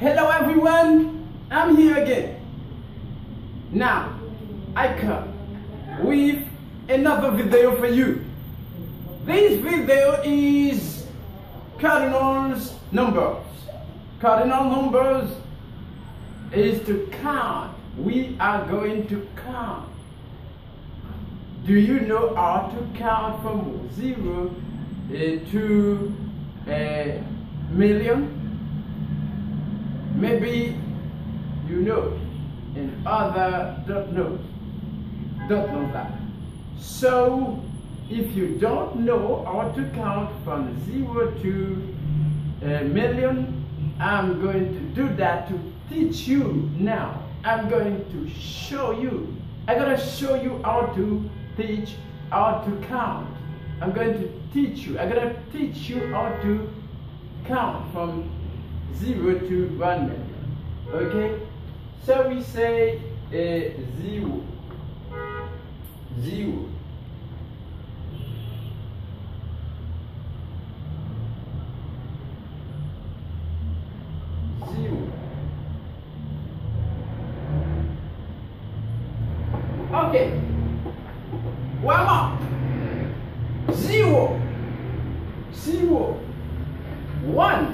Hello everyone, I'm here again. Now, I come with another video for you. This video is cardinals numbers. Cardinal numbers is to count. We are going to count. Do you know how to count from zero uh, to a million? Maybe you know and other don't know. Don't know that. So if you don't know how to count from zero to a million, I'm going to do that to teach you now. I'm going to show you. I'm going to show you how to teach how to count. I'm going to teach you. I'm going to teach you how to count from 0 to 1 million. Okay? So we say uh, 0. 0. Zero. Okay. One more. Zero. Zero. One.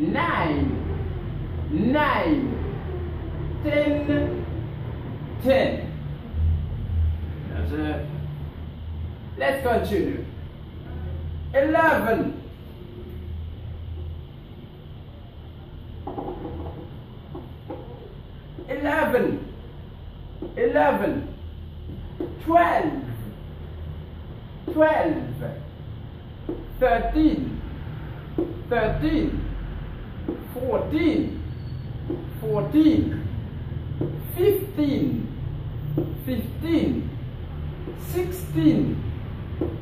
Nine. Nine. Ten. Ten. That's it. Let's continue. Eleven. Eleven. Eleven. Twelve. Twelve. Thirteen. Thirteen. Fourteen. Fourteen. Fifteen. Fifteen. Sixteen.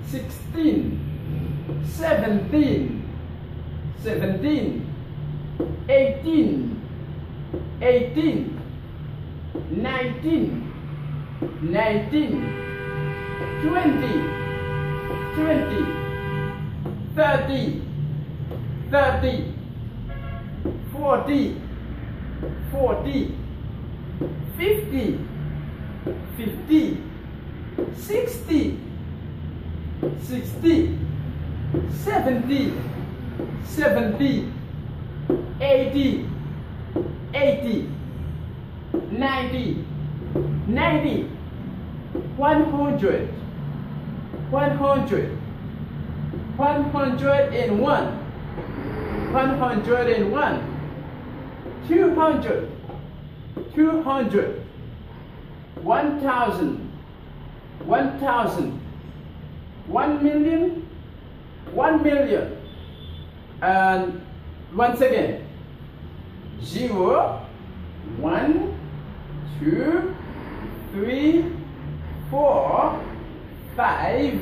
Sixteen. Seventeen. Seventeen. Eighteen. Eighteen. Nineteen. Nineteen. Twenty. Twenty. Thirty. Thirty. Forty. Forty. Fifty. Fifty. Sixty. Sixty. Seventy. Seventy. Eighty. Eighty. Ninety. Ninety. One hundred. One hundred. One hundred and one. One hundred and one. Two hundred. Two hundred. One thousand. One thousand. One million. One million. And once again. Zero. One. Two. Three. Four. Five.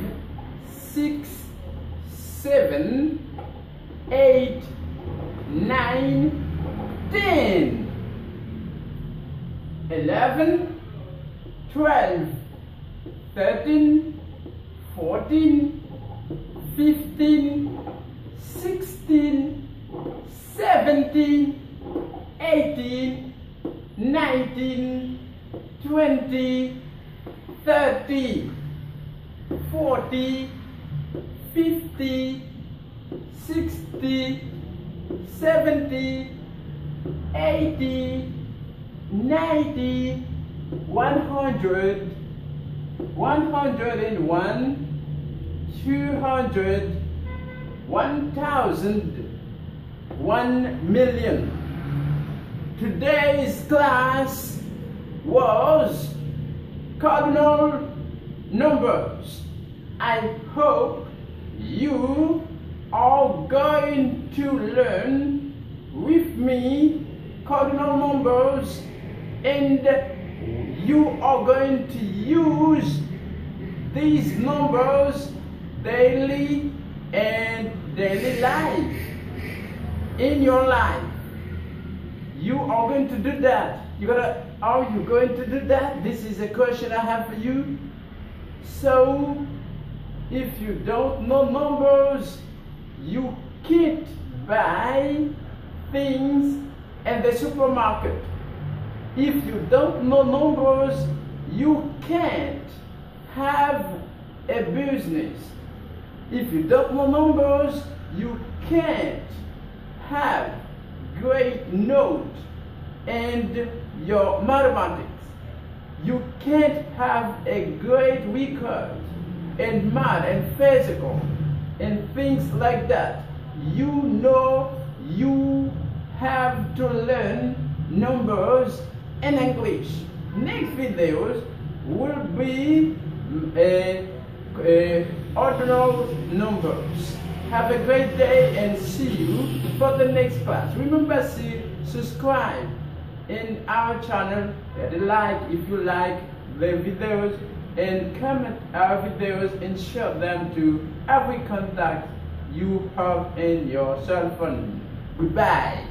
Six. Seven. Eight. Nine. Ten. Eleven. Twelve. Thirteen. Fourteen. Fifteen. Sixteen. Seventeen. Eighteen. Nineteen. Twenty. Thirty. Forty. Fifty. Sixty. Seventy. Eighty. Ninety. One hundred. One hundred and one. Two hundred. One thousand. One million. Today's class was cardinal numbers. I hope you are going to learn with me cardinal numbers and you are going to use these numbers daily and daily life in your life. You are going to do that. You gotta are you going to do that? This is a question I have for you. So if you don't know numbers, you can't buy things at the supermarket. If you don't know numbers, you can't have a business. If you don't know numbers, you can't have great notes and your mathematics. You can't have a great record in math and physical and things like that. You know you have to learn numbers in English. Next videos will be a, a ordinal numbers. Have a great day and see you for the next class. Remember to subscribe in our channel, like if you like the videos and comment our videos and share them to every contact you have in your cell phone. Goodbye.